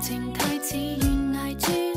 情太似悬崖绝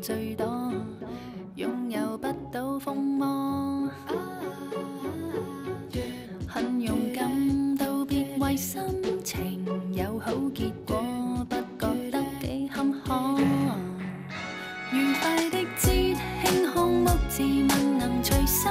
最多拥有不到风魔很勇敢道别为心情有好结果不觉得几坎坷愉快的节庆项目自问能随心